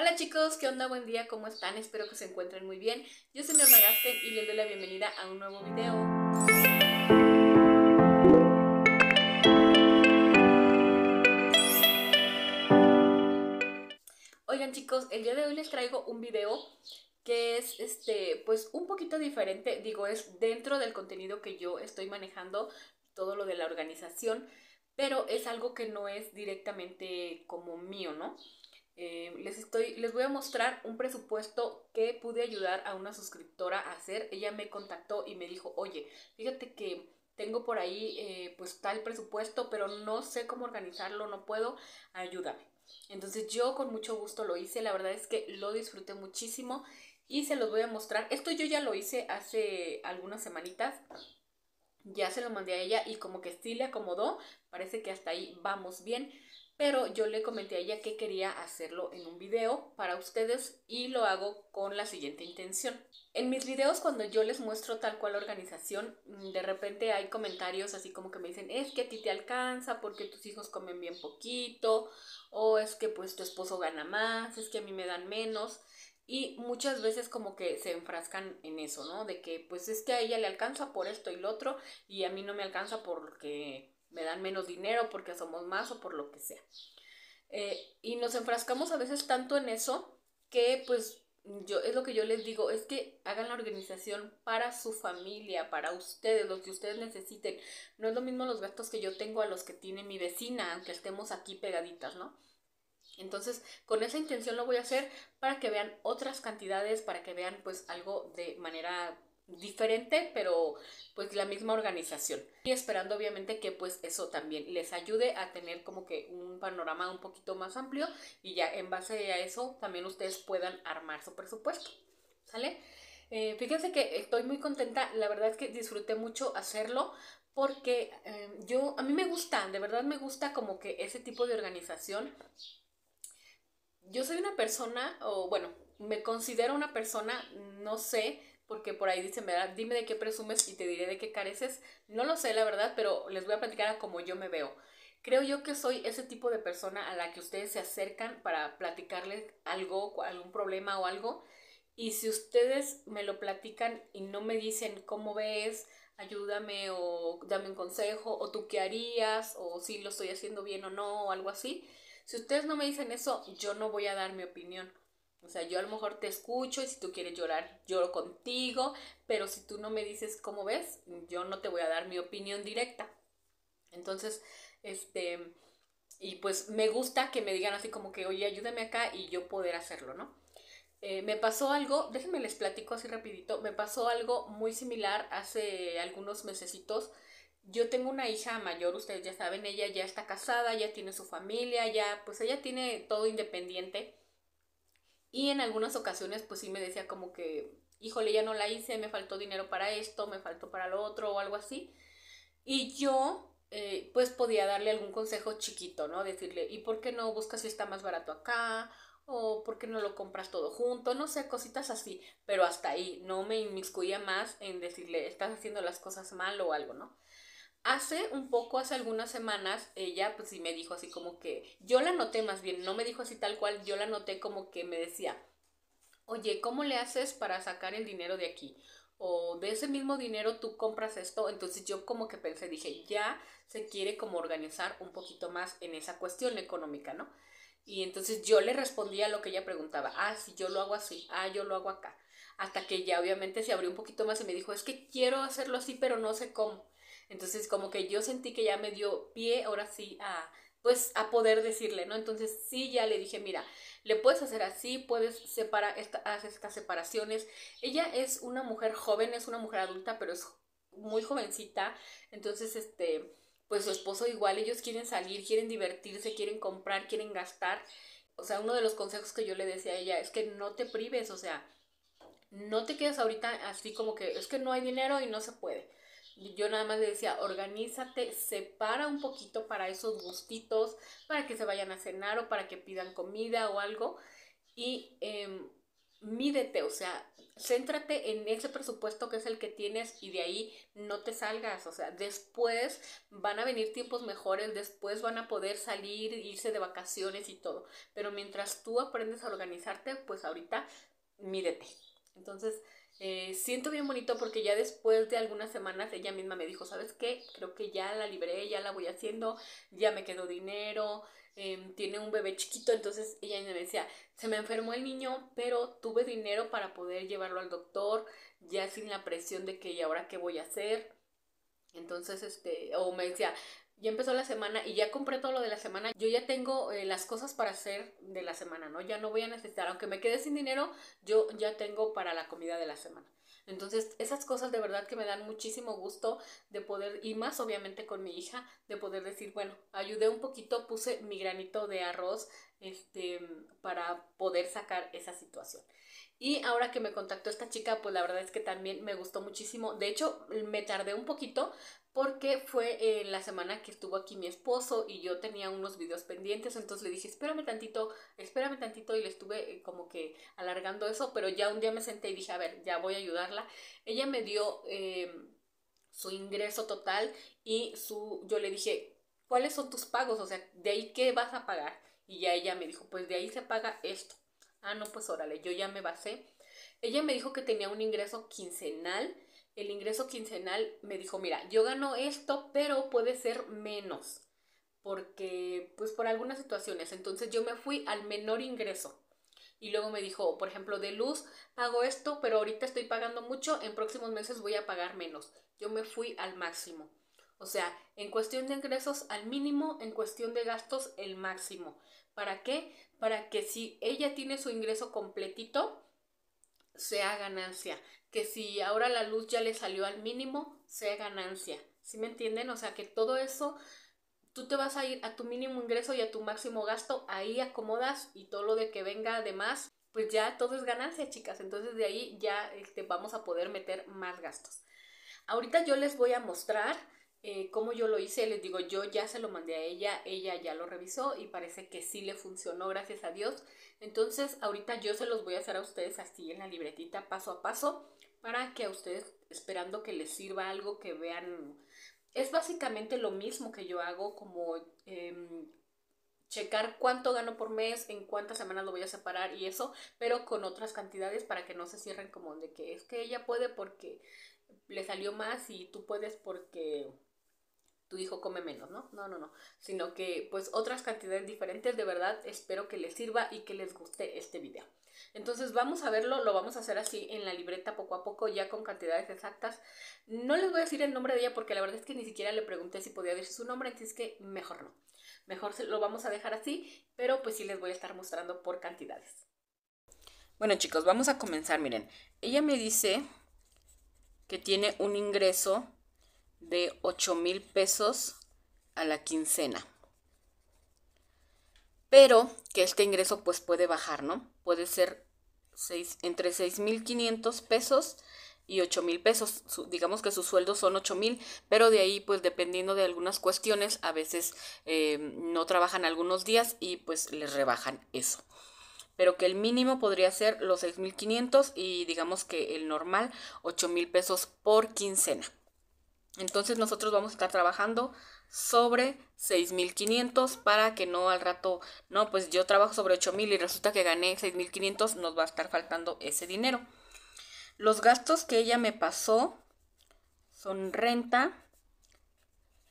Hola chicos, ¿qué onda? Buen día, ¿cómo están? Espero que se encuentren muy bien. Yo soy Norma Gasten y les doy la bienvenida a un nuevo video. Oigan chicos, el día de hoy les traigo un video que es este pues un poquito diferente, digo, es dentro del contenido que yo estoy manejando, todo lo de la organización, pero es algo que no es directamente como mío, ¿no? Eh, les, estoy, les voy a mostrar un presupuesto que pude ayudar a una suscriptora a hacer. Ella me contactó y me dijo, oye, fíjate que tengo por ahí eh, pues tal presupuesto, pero no sé cómo organizarlo, no puedo, ayúdame. Entonces yo con mucho gusto lo hice, la verdad es que lo disfruté muchísimo y se los voy a mostrar. Esto yo ya lo hice hace algunas semanitas, ya se lo mandé a ella y como que sí le acomodó, parece que hasta ahí vamos bien pero yo le comenté a ella que quería hacerlo en un video para ustedes y lo hago con la siguiente intención. En mis videos cuando yo les muestro tal cual organización, mm, de repente hay comentarios así como que me dicen, es que a ti te alcanza porque tus hijos comen bien poquito, o es que pues tu esposo gana más, es que a mí me dan menos. Y muchas veces como que se enfrascan en eso, ¿no? De que pues es que a ella le alcanza por esto y lo otro y a mí no me alcanza porque me dan menos dinero porque somos más o por lo que sea. Eh, y nos enfrascamos a veces tanto en eso que pues yo es lo que yo les digo, es que hagan la organización para su familia, para ustedes, lo que ustedes necesiten. No es lo mismo los gastos que yo tengo a los que tiene mi vecina, aunque estemos aquí pegaditas, ¿no? Entonces, con esa intención lo voy a hacer para que vean otras cantidades, para que vean pues algo de manera diferente, pero pues la misma organización. Y esperando obviamente que pues eso también les ayude a tener como que un panorama un poquito más amplio y ya en base a eso también ustedes puedan armar su presupuesto. ¿Sale? Eh, fíjense que estoy muy contenta, la verdad es que disfruté mucho hacerlo porque eh, yo, a mí me gusta, de verdad me gusta como que ese tipo de organización. Yo soy una persona, o bueno, me considero una persona, no sé, porque por ahí dicen, ¿verdad? Dime de qué presumes y te diré de qué careces. No lo sé, la verdad, pero les voy a platicar a cómo yo me veo. Creo yo que soy ese tipo de persona a la que ustedes se acercan para platicarles algo, algún problema o algo. Y si ustedes me lo platican y no me dicen cómo ves, ayúdame o dame un consejo, o tú qué harías, o si lo estoy haciendo bien o no, o algo así. Si ustedes no me dicen eso, yo no voy a dar mi opinión. O sea, yo a lo mejor te escucho y si tú quieres llorar, lloro contigo, pero si tú no me dices cómo ves, yo no te voy a dar mi opinión directa. Entonces, este, y pues me gusta que me digan así como que, oye, ayúdame acá y yo poder hacerlo, ¿no? Eh, me pasó algo, déjenme les platico así rapidito, me pasó algo muy similar hace algunos mesecitos. Yo tengo una hija mayor, ustedes ya saben, ella ya está casada, ya tiene su familia, ya, pues ella tiene todo independiente. Y en algunas ocasiones pues sí me decía como que, híjole, ya no la hice, me faltó dinero para esto, me faltó para lo otro o algo así. Y yo eh, pues podía darle algún consejo chiquito, ¿no? Decirle, ¿y por qué no buscas si está más barato acá? O ¿por qué no lo compras todo junto? No sé, cositas así. Pero hasta ahí, no me inmiscuía más en decirle, estás haciendo las cosas mal o algo, ¿no? Hace un poco, hace algunas semanas, ella pues sí me dijo así como que, yo la noté más bien, no me dijo así tal cual, yo la noté como que me decía, oye, ¿cómo le haces para sacar el dinero de aquí? O de ese mismo dinero tú compras esto. Entonces yo como que pensé, dije, ya se quiere como organizar un poquito más en esa cuestión económica, ¿no? Y entonces yo le respondía a lo que ella preguntaba, ah, si yo lo hago así, ah, yo lo hago acá. Hasta que ya obviamente se abrió un poquito más y me dijo, es que quiero hacerlo así, pero no sé cómo. Entonces como que yo sentí que ya me dio pie ahora sí a pues a poder decirle, ¿no? Entonces sí ya le dije, mira, le puedes hacer así, puedes separar esta, hacer estas separaciones. Ella es una mujer joven, es una mujer adulta, pero es muy jovencita, entonces este pues su esposo igual, ellos quieren salir, quieren divertirse, quieren comprar, quieren gastar. O sea, uno de los consejos que yo le decía a ella es que no te prives, o sea, no te quedes ahorita así como que es que no hay dinero y no se puede yo nada más le decía, organízate, separa un poquito para esos gustitos, para que se vayan a cenar o para que pidan comida o algo. Y em, mídete, o sea, céntrate en ese presupuesto que es el que tienes y de ahí no te salgas, o sea, después van a venir tiempos mejores, después van a poder salir, irse de vacaciones y todo, pero mientras tú aprendes a organizarte, pues ahorita mídete. Entonces, eh, siento bien bonito porque ya después de algunas semanas ella misma me dijo, ¿sabes qué? Creo que ya la libré, ya la voy haciendo, ya me quedó dinero, Em, tiene un bebé chiquito, entonces ella me decía, se me enfermó el niño, pero tuve dinero para poder llevarlo al doctor, ya sin la presión de que, ¿y ahora qué voy a hacer? Entonces, este, o me decía, ya empezó la semana y ya compré todo lo de la semana, yo ya tengo eh, las cosas para hacer de la semana, ¿no? Ya no voy a necesitar, aunque me quede sin dinero, yo ya tengo para la comida de la semana. Entonces, esas cosas de verdad que me dan muchísimo gusto de poder, y más obviamente con mi hija, de poder decir, bueno, ayudé un poquito, puse mi granito de arroz este, para poder sacar esa situación. Y ahora que me contactó esta chica, pues la verdad es que también me gustó muchísimo. De hecho, me tardé un poquito porque fue la semana que estuvo aquí mi esposo y yo tenía unos videos pendientes, entonces le dije, espérame tantito, espérame tantito y le estuve eh, como que alargando eso, pero ya un día me senté y dije, a ver, ya voy a ayudarla. Ella me dio em, su ingreso total y su, yo le dije, ¿cuáles son tus pagos? O sea, ¿de ahí qué vas a pagar? Y ya ella me dijo, pues de ahí se paga esto. Ah, no, pues órale, yo ya me basé. Ella me dijo que tenía un ingreso quincenal el ingreso quincenal, me dijo, mira, yo gano esto, pero puede ser menos, porque pues por algunas situaciones. Entonces yo me fui al menor ingreso. Y luego me dijo, por ejemplo, de luz pago esto, pero ahorita estoy pagando mucho, en próximos meses voy a pagar menos. Yo me fui al máximo. O sea, en cuestión de ingresos al mínimo, en cuestión de gastos el máximo. ¿Para qué? Para que si ella tiene su ingreso completito, sea ganancia que si ahora la luz ya le salió al mínimo, sea ganancia. ¿Sí me entienden? O sea, que todo eso, tú te vas a ir a tu mínimo ingreso y a tu máximo gasto, ahí acomodas y todo lo de que venga además, pues ya todo es ganancia, chicas. Entonces de ahí ya este, vamos a poder meter más gastos. Ahorita yo les voy a mostrar eh, cómo yo lo hice. Les digo, yo ya se lo mandé a ella, ella ya lo revisó y parece que sí le funcionó, gracias a Dios. Entonces ahorita yo se los voy a hacer a ustedes así en la libretita paso a paso para que a ustedes, esperando que les sirva algo, que vean, es básicamente lo mismo que yo hago, como em, checar cuánto gano por mes, en cuántas semanas lo voy a separar y eso, pero con otras cantidades para que no se cierren como de que es que ella puede porque le salió más y tú puedes porque tu hijo come menos, ¿no? No, no, no, sino que pues otras cantidades diferentes, de verdad espero que les sirva y que les guste este video. Entonces vamos a verlo, lo vamos a hacer así en la libreta poco a poco, ya con cantidades exactas. No les voy a decir el nombre de ella porque la verdad es que ni siquiera le pregunté si podía decir su nombre, entonces que mejor no. Mejor lo vamos a dejar así, pero pues sí les voy a estar mostrando por cantidades. Bueno chicos, vamos a comenzar, miren. Ella me dice que tiene un ingreso de 8 mil pesos a la quincena. Pero que este ingreso pues puede bajar, ¿no? Puede ser seis, entre 6.500 pesos y 8 mil pesos. digamos que sus sueldos son 8 mil, pero de ahí, pues dependiendo de algunas cuestiones, a veces eh, no trabajan algunos días y pues les rebajan eso. Pero que el mínimo podría ser los 6.500 y digamos que el normal 8 mil pesos por quincena. Entonces nosotros vamos a estar trabajando sobre 6.500 para que no al rato, no, pues yo trabajo sobre 8.000 y resulta que gané 6.500, nos va a estar faltando ese dinero. Los gastos que ella me pasó son renta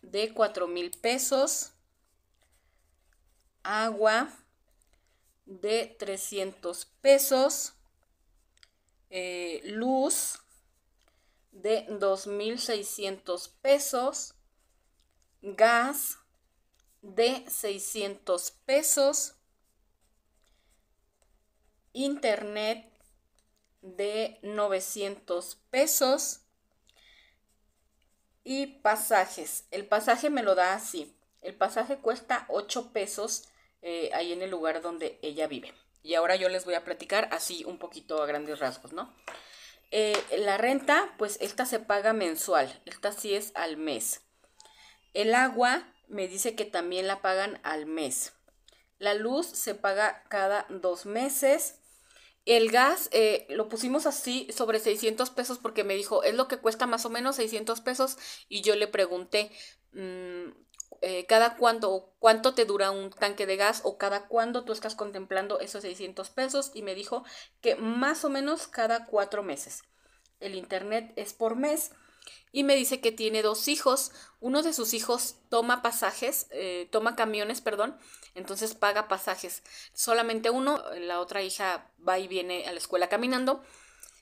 de 4.000 pesos, agua de 300 pesos, eh, luz de 2.600 pesos, gas de 600 pesos, internet de 900 pesos y pasajes. El pasaje me lo da así. El pasaje cuesta 8 pesos eh, ahí en el lugar donde ella vive. Y ahora yo les voy a platicar así un poquito a grandes rasgos, ¿no? Eh, la renta, pues esta se paga mensual, esta sí es al mes. El agua me dice que también la pagan al mes. La luz se paga cada dos meses El gas eh, lo pusimos así sobre 600 pesos porque me dijo, es lo que cuesta más o menos 600 pesos. Y yo le pregunté, mm, eh, cada cuándo, cuánto te dura un tanque de gas o cada cuándo tú estás contemplando esos 600 pesos. Y me dijo que más o menos cada cuatro meses. El internet es por mes y me dice que tiene dos hijos. Uno de sus hijos toma pasajes, eh, toma camiones, perdón, entonces paga pasajes. Solamente uno, la otra hija va y viene a la escuela caminando.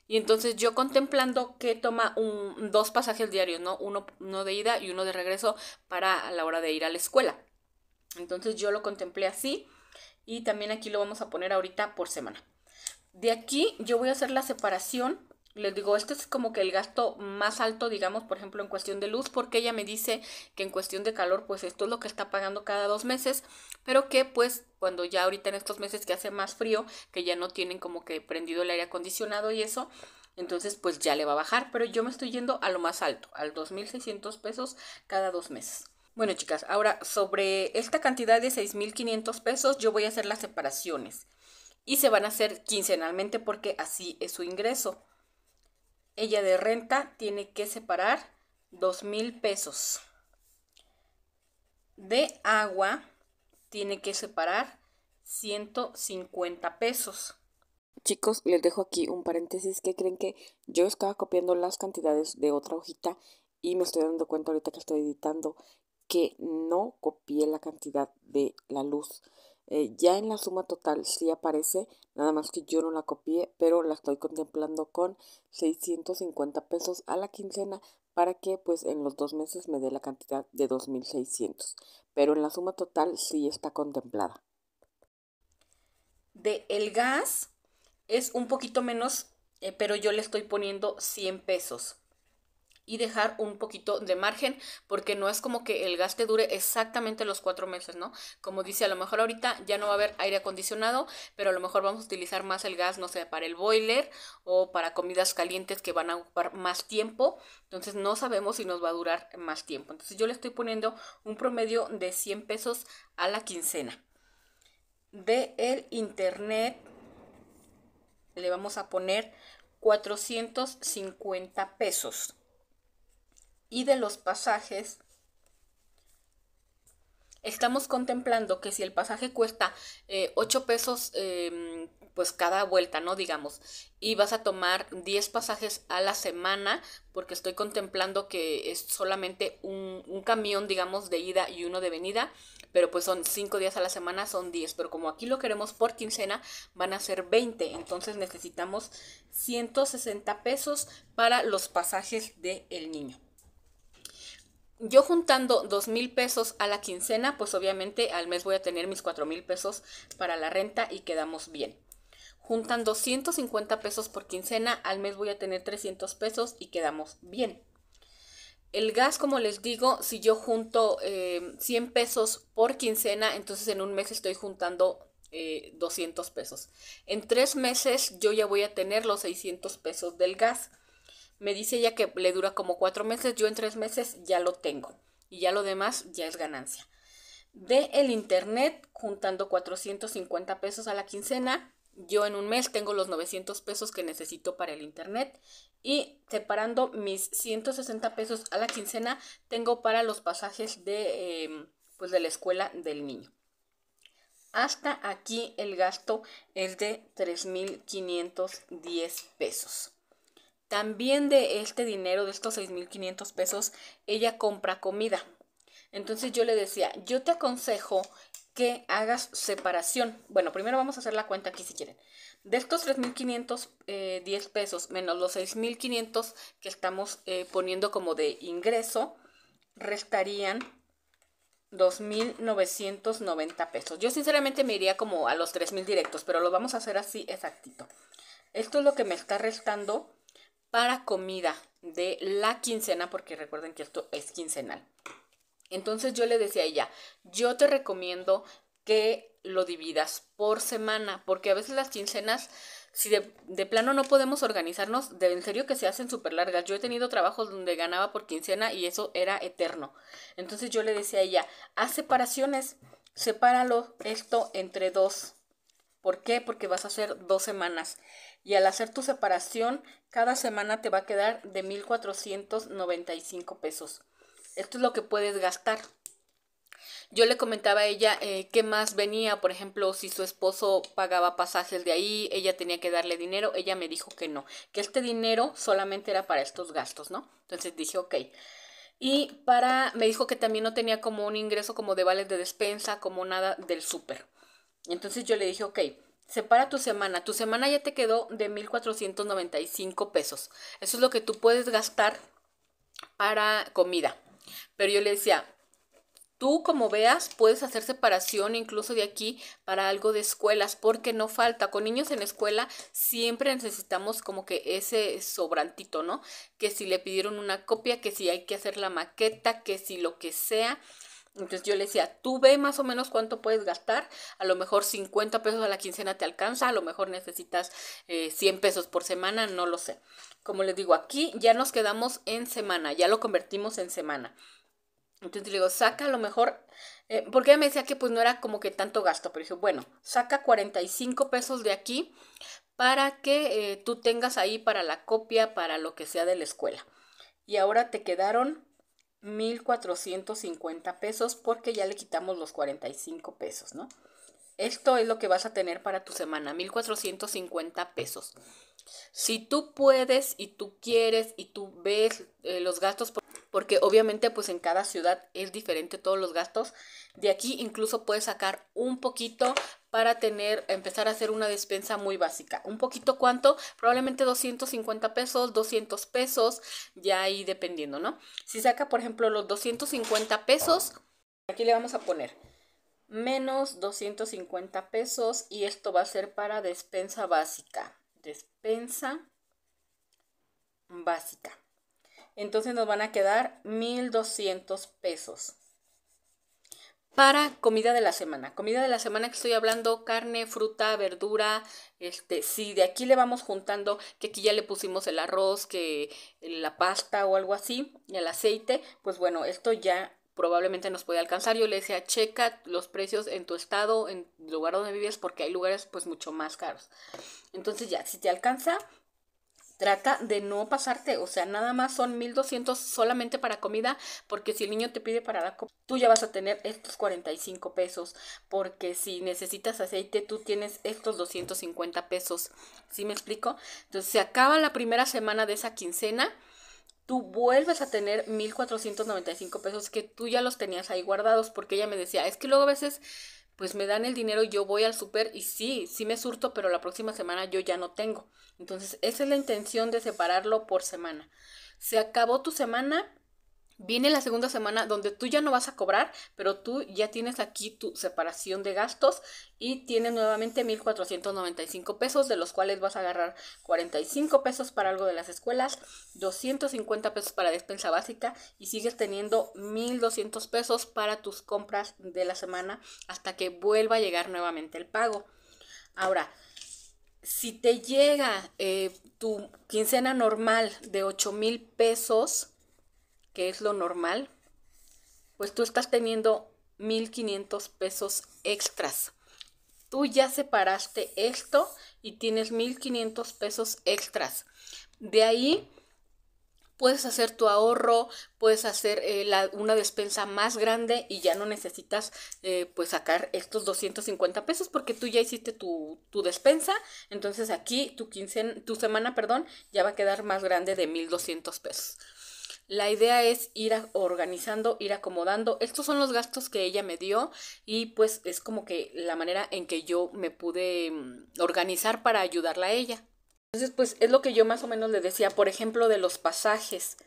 Y entonces yo contemplando que toma un, dos pasajes diarios, ¿no? Uno, uno de ida y uno de regreso para la hora de ir a la escuela. Entonces yo lo contemplé así y también aquí lo vamos a poner ahorita por semana. De aquí yo voy a hacer la separación les digo, este es como que el gasto más alto, digamos, por ejemplo, en cuestión de luz, porque ella me dice que en cuestión de calor, pues esto es lo que está pagando cada dos meses, pero que pues cuando ya ahorita en estos meses que hace más frío, que ya no tienen como que prendido el aire acondicionado y eso, entonces pues ya le va a bajar, pero yo me estoy yendo a lo más alto, al 2.600 pesos cada dos meses. Bueno, chicas, ahora sobre esta cantidad de 6.500 pesos, yo voy a hacer las separaciones y se van a hacer quincenalmente porque así es su ingreso ella de renta tiene que separar dos mil pesos. De agua tiene que separar 150 pesos. Chicos, les dejo aquí un paréntesis que creen que yo estaba copiando las cantidades de otra hojita y me estoy dando cuenta ahorita que estoy editando que no copié la cantidad de la luz. Eh, ya en la suma total sí aparece, nada más que yo no la copié, pero la estoy contemplando con 650 pesos a la quincena para que pues en los dos meses me dé la cantidad de 2.600. Pero en la suma total sí está contemplada. De el gas es un poquito menos, eh, pero yo le estoy poniendo 100 pesos y dejar un poquito de margen porque no es como que el gas te dure exactamente los cuatro meses, ¿no? Como dice, a lo mejor ahorita ya no va a haber aire acondicionado, pero a lo mejor vamos a utilizar más el gas, no sé, para el boiler o para comidas calientes que van a ocupar más tiempo, entonces no sabemos si nos va a durar más tiempo. Entonces yo le estoy poniendo un promedio de 100 pesos a la quincena. De el internet le vamos a poner 450 pesos y de los pasajes, estamos contemplando que si el pasaje cuesta 8 eh, pesos, em, pues cada vuelta, ¿no? Digamos, y vas a tomar 10 pasajes a la semana, porque estoy contemplando que es solamente un, camión, digamos, de ida y uno de venida, pero pues son 5 días a la semana, son 10, pero como aquí lo queremos por quincena, van a ser 20, entonces necesitamos 160 pesos para los pasajes del el niño yo juntando dos mil pesos a la quincena, pues obviamente al mes voy a tener mis cuatro mil pesos para la renta y quedamos bien. Juntando 150 pesos por quincena, al mes voy a tener 300 pesos y quedamos bien. El gas, como les digo, si yo junto 100 eh, pesos por quincena, entonces en un mes estoy juntando 200 eh, pesos. En tres meses yo ya voy a tener los 600 pesos del gas. Me dice ella que le dura como cuatro meses, yo en tres meses ya lo tengo y ya lo demás ya es ganancia. De el internet, juntando 450 pesos a la quincena, yo en un mes tengo los 900 pesos que necesito para el internet y separando mis 160 pesos a la quincena tengo para los pasajes de, em, pues de la escuela del niño. Hasta aquí el gasto es de 3.510 pesos. También de este dinero, de estos 6.500 pesos, ella compra comida. Entonces yo le decía, yo te aconsejo que hagas separación. Bueno, primero vamos a hacer la cuenta aquí si quieren. De estos 3.510 eh, pesos menos los 6.500 que estamos eh, poniendo como de ingreso, restarían 2.990 pesos. Yo sinceramente me iría como a los 3.000 directos, pero lo vamos a hacer así exactito. Esto es lo que me está restando para comida de la quincena, porque recuerden que esto es quincenal. Entonces yo le decía a ella, yo te recomiendo que lo dividas por semana, porque a veces las quincenas, si de, plano no podemos organizarnos, de en serio que se hacen súper largas. Yo he tenido trabajos donde ganaba por quincena y eso era eterno. Entonces yo le decía a ella, haz separaciones, sepáralo esto entre dos ¿Por qué? Porque vas a hacer dos semanas. Y al hacer tu separación, cada semana te va a quedar de 1.495 pesos. Esto es lo que puedes gastar. Yo le comentaba a ella eh, qué más venía, por ejemplo, si su esposo pagaba pasajes de ahí, ella tenía que darle dinero, ella me dijo que no, que este dinero solamente era para estos gastos, ¿no? Entonces dije, ok. Y para, me dijo que también no tenía como un ingreso como de vales de despensa, como nada del súper. Entonces yo le dije, ok, separa tu semana. Tu semana ya te quedó de 1.495 pesos. Eso es lo que tú puedes gastar para comida. Pero yo le decía, tú como veas puedes hacer separación incluso de aquí para algo de escuelas porque no falta. Con niños en escuela siempre necesitamos como que ese sobrantito, ¿no? Que si le pidieron una copia, que si hay que hacer la maqueta, que si lo que sea. Entonces yo le decía, tú ve más o menos cuánto puedes gastar, a lo mejor 50 pesos a la quincena te alcanza, a lo mejor necesitas 100 eh, pesos por semana, no lo sé. Como les digo, aquí ya nos quedamos en semana, ya lo convertimos en semana. Entonces le digo, saca a lo mejor, eh, porque ella me decía que pues no era como que tanto gasto, pero dije, bueno, saca 45 pesos de aquí para que eh, tú tengas ahí para la copia, para lo que sea de la escuela. Y ahora te quedaron 1.450 pesos porque ya le quitamos los 45 pesos, ¿no? Esto es lo que vas a tener para tu semana, 1.450 pesos. Si tú puedes y tú quieres y tú ves eh, los gastos, porque obviamente pues en cada ciudad es diferente todos los gastos, de aquí incluso puedes sacar un poquito para tener, empezar a hacer una despensa muy básica. Un poquito cuánto, probablemente 250 pesos, 200 pesos, ya ahí dependiendo, ¿no? Si saca, por ejemplo, los 250 pesos, aquí le vamos a poner menos 250 pesos y esto va a ser para despensa básica. Despensa básica. Entonces nos van a quedar 1200 pesos para comida de la semana. Comida de la semana que estoy hablando, carne, fruta, verdura, este, si de aquí le vamos juntando, que aquí ya le pusimos el arroz, que la pasta o algo así, y el aceite, pues bueno, esto ya probablemente nos puede alcanzar. Yo le decía, checa los precios en tu estado, en el lugar donde vives, porque hay lugares pues mucho más caros. Entonces ya, si te alcanza, Trata de no pasarte, o sea, nada más son 1200 solamente para comida, porque si el niño te pide para la comida, tú ya vas a tener estos 45 pesos, porque si necesitas aceite, tú tienes estos 250 pesos. ¿Sí me explico? Entonces, se acaba la primera semana de esa quincena, tú vuelves a tener 1495 pesos que tú ya los tenías ahí guardados, porque ella me decía, es que luego a veces pues me dan el dinero, yo voy al súper y sí, sí me surto, pero la próxima semana yo ya no tengo. Entonces, esa es la intención de separarlo por semana. Se acabó tu semana, Viene la segunda semana donde tú ya no vas a cobrar, pero tú ya tienes aquí tu separación de gastos y tienes nuevamente 1.495 pesos, de los cuales vas a agarrar 45 pesos para algo de las escuelas, 250 pesos para despensa básica y sigues teniendo 1.200 pesos para tus compras de la semana hasta que vuelva a llegar nuevamente el pago. Ahora, si te llega eh, tu quincena normal de 8 mil pesos, que es lo normal, pues tú estás teniendo 1.500 pesos extras. Tú ya separaste esto y tienes 1.500 pesos extras. De ahí puedes hacer tu ahorro, puedes hacer eh, una despensa más grande y ya no necesitas eh, pues sacar estos 250 pesos porque tú ya hiciste tu, tu despensa. Entonces aquí tu, tu semana perdón, ya va a quedar más grande de 1.200 pesos. La idea es ir organizando, ir acomodando. Estos son los gastos que ella me dio y pues es como que la manera en que yo me pude mm, organizar para ayudarla a ella. Entonces pues es lo que yo más o menos le decía, por ejemplo, de los pasajes.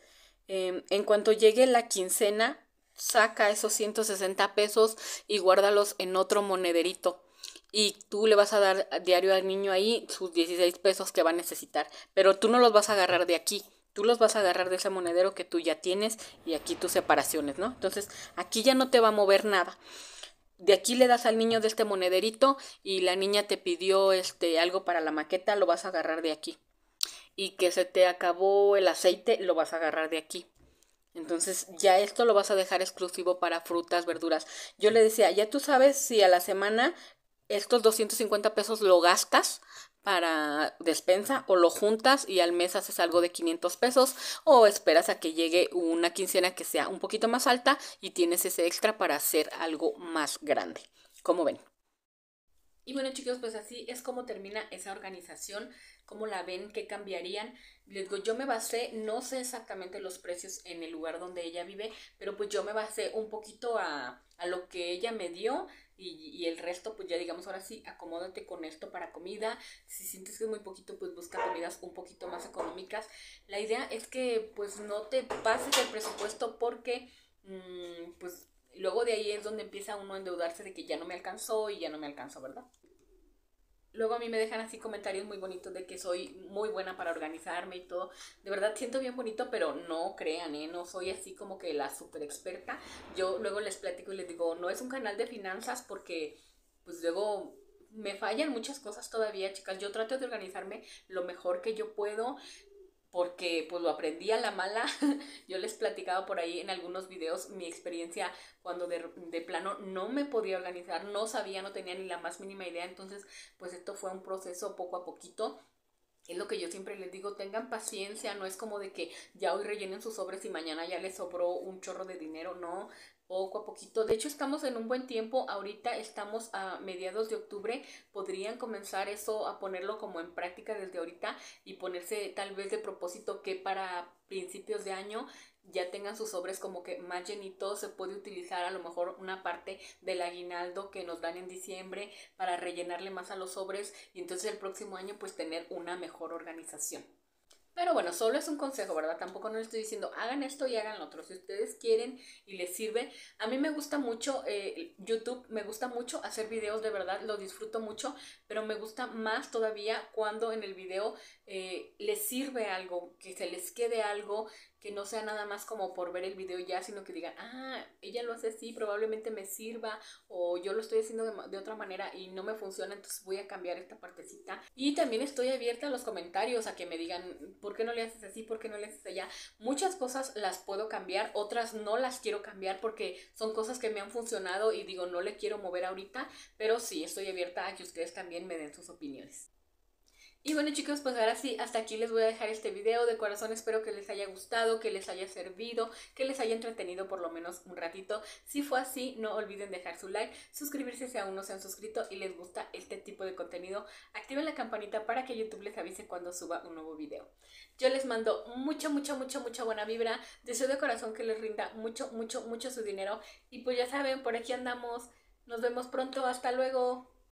Em, en cuanto llegue la quincena, saca esos 160 pesos y guárdalos en otro monederito y tú le vas a dar diario al niño ahí sus 16 pesos que va a necesitar, pero tú no los vas a agarrar de aquí. Tú los vas a agarrar de ese monedero que tú ya tienes y aquí tus separaciones, ¿no? Entonces, aquí ya no te va a mover nada. De aquí le das al niño de este monederito y la niña te pidió este algo para la maqueta, lo vas a agarrar de aquí. Y que se te acabó el aceite, lo vas a agarrar de aquí. Entonces ya esto lo vas a dejar exclusivo para frutas, verduras. Yo le decía, ya tú sabes si a la semana estos 250 pesos lo gastas para despensa o lo juntas y al mes haces algo de 500 pesos o esperas a que llegue una quincena que sea un poquito más alta y tienes ese extra para hacer algo más grande. ¿Cómo ven? Y bueno chicos, pues así es como termina esa organización, cómo la ven, qué cambiarían. Les digo, yo me basé, no sé exactamente los precios en el lugar donde ella vive, pero pues yo me basé un poquito a, a lo que ella me dio y, el resto, pues ya digamos, ahora sí, acomódate con esto para comida. Si sientes que es muy poquito, pues busca comidas un poquito más económicas. La idea es que pues no te pases el presupuesto porque mm, pues luego de ahí es donde empieza uno a endeudarse de que ya no me alcanzó y ya no me alcanzó, ¿verdad? Luego a mí me dejan así comentarios muy bonitos de que soy muy buena para organizarme y todo. De verdad siento bien bonito, pero no crean, ¿eh? No soy así como que la super experta. Yo luego les platico y les digo, no es un canal de finanzas porque pues luego me fallan muchas cosas todavía, chicas. Yo trato de organizarme lo mejor que yo puedo porque pues lo aprendí a la mala. Yo les platicaba por ahí en algunos videos mi experiencia cuando de, de, plano no me podía organizar, no sabía, no tenía ni la más mínima idea, entonces pues esto fue un proceso poco a poquito. Es lo que yo siempre les digo, tengan paciencia, no es como de que ya hoy rellenen sus sobres y mañana ya les sobró un chorro de dinero, no, poco a poquito. De hecho, estamos en un buen tiempo. Ahorita estamos a mediados de octubre. Podrían comenzar eso a ponerlo como en práctica desde ahorita y ponerse tal vez de propósito que para principios de año ya tengan sus sobres como que más llenitos, se puede utilizar a lo mejor una parte del aguinaldo que nos dan en diciembre para rellenarle más a los sobres y entonces el próximo año pues tener una mejor organización. Pero bueno, solo es un consejo, ¿verdad? Tampoco no les estoy diciendo hagan esto y hagan lo otro. Si ustedes quieren y les sirve. A mí me gusta mucho eh, YouTube, me gusta mucho hacer videos, de verdad, lo disfruto mucho, pero me gusta más todavía cuando en el video eh, les sirve algo, que se les quede algo, que no sea nada más como por ver el video ya, sino que digan, ah, ella lo hace así, probablemente me sirva, o yo lo estoy haciendo de, otra manera y no me funciona, entonces voy a cambiar esta partecita. Y también estoy abierta a los comentarios, a que me digan, ¿por qué no le haces así? ¿Por qué no le haces allá? Muchas cosas las puedo cambiar, otras no las quiero cambiar porque son cosas que me han funcionado y digo, no le quiero mover ahorita, pero sí, estoy abierta a que ustedes también me den sus opiniones. Y bueno chicos, pues ahora sí, hasta aquí les voy a dejar este video. De corazón espero que les haya gustado, que les haya servido, que les haya entretenido por lo menos un ratito. Si fue así, no olviden dejar su like, suscribirse si aún no se han suscrito y les gusta este tipo de contenido. Activen la campanita para que YouTube les avise cuando suba un nuevo video. Yo les mando mucha, mucha, mucha, mucha buena vibra. Deseo de corazón que les rinda mucho, mucho, mucho su dinero. Y pues ya saben, por aquí andamos. Nos vemos pronto. Hasta luego.